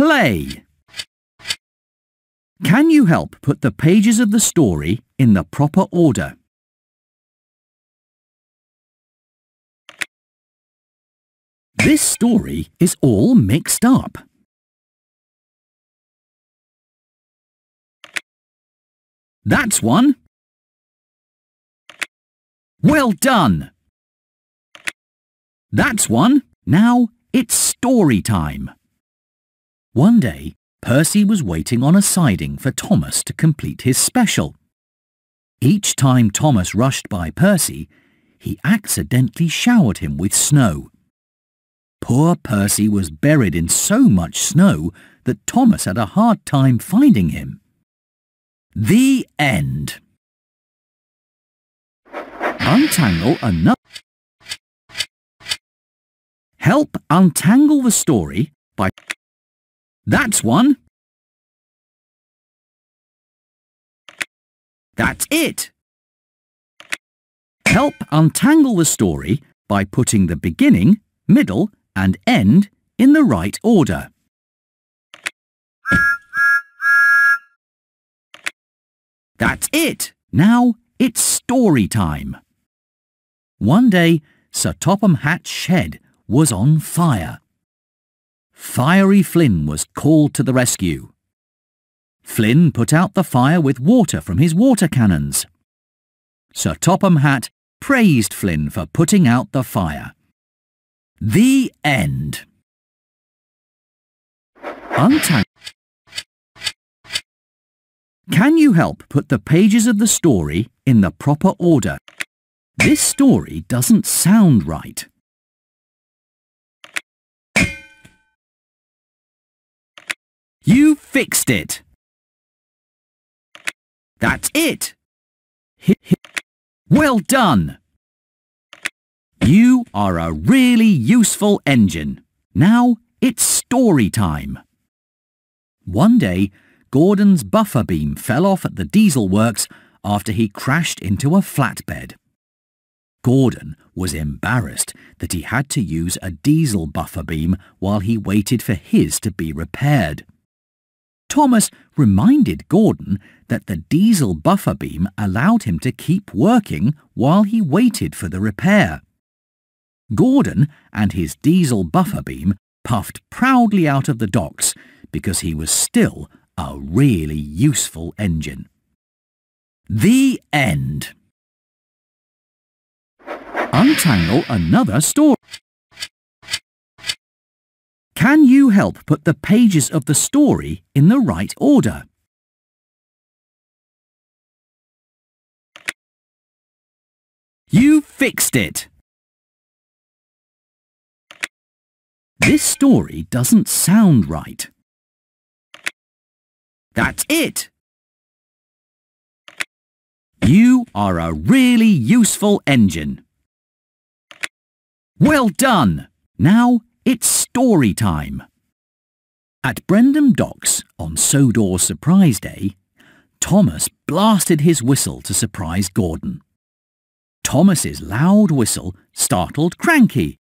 Play. Can you help put the pages of the story in the proper order? This story is all mixed up. That's one. Well done. That's one. Now it's story time. One day, Percy was waiting on a siding for Thomas to complete his special. Each time Thomas rushed by Percy, he accidentally showered him with snow. Poor Percy was buried in so much snow that Thomas had a hard time finding him. The end. Untangle another. Help untangle the story by... That's one. That's it. Help untangle the story by putting the beginning, middle and end in the right order. That's it. Now it's story time. One day, Sir Topham Hatt's shed was on fire. Fiery Flynn was called to the rescue. Flynn put out the fire with water from his water cannons. Sir Topham Hatt praised Flynn for putting out the fire. The end. Untang Can you help put the pages of the story in the proper order? This story doesn't sound right. You fixed it. That's it. Well done. You are a really useful engine. Now it's story time. One day, Gordon's buffer beam fell off at the diesel works after he crashed into a flatbed. Gordon was embarrassed that he had to use a diesel buffer beam while he waited for his to be repaired. Thomas reminded Gordon that the diesel buffer beam allowed him to keep working while he waited for the repair. Gordon and his diesel buffer beam puffed proudly out of the docks because he was still a really useful engine. The end. Untangle another story. Can you help put the pages of the story in the right order? You fixed it! This story doesn't sound right. That's it! You are a really useful engine. Well done! Now it's story time. At Brendam Docks on Sodor Surprise Day, Thomas blasted his whistle to surprise Gordon. Thomas's loud whistle startled Cranky,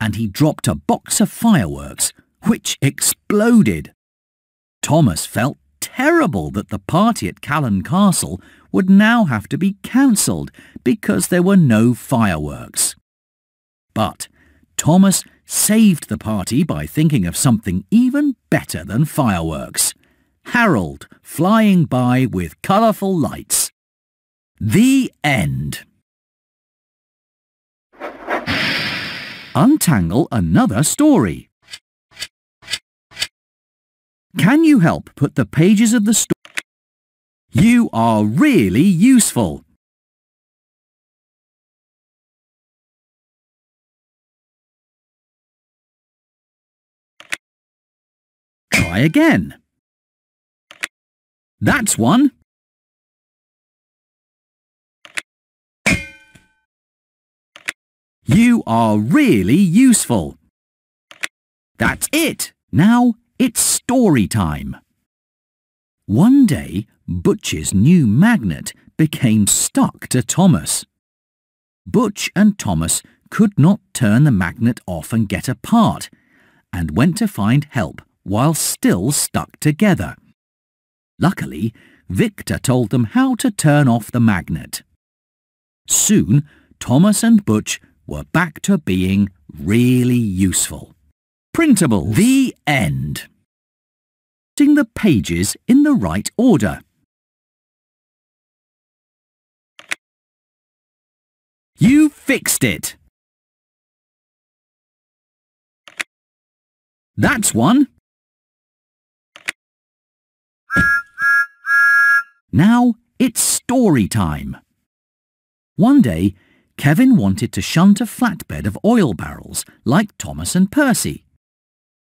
and he dropped a box of fireworks, which exploded. Thomas felt terrible that the party at Callan Castle would now have to be cancelled because there were no fireworks. But Thomas saved the party by thinking of something even better than fireworks. Harold flying by with colourful lights. The end. Untangle another story. Can you help put the pages of the story? You are really useful. Try again. That's one. You are really useful. That's it. Now it's story time. One day, Butch's new magnet became stuck to Thomas. Butch and Thomas could not turn the magnet off and get apart, and went to find help while still stuck together. Luckily, Victor told them how to turn off the magnet. Soon, Thomas and Butch were back to being really useful. Printable. The end. Putting the pages in the right order. You fixed it. That's one. Now it's story time. One day, Kevin wanted to shunt a flatbed of oil barrels like Thomas and Percy.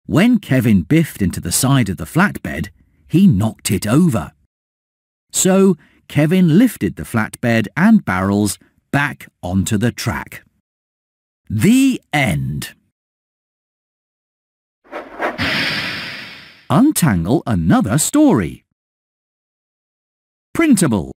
When Kevin biffed into the side of the flatbed, he knocked it over. So Kevin lifted the flatbed and barrels back onto the track. The end. Untangle another story. Printable.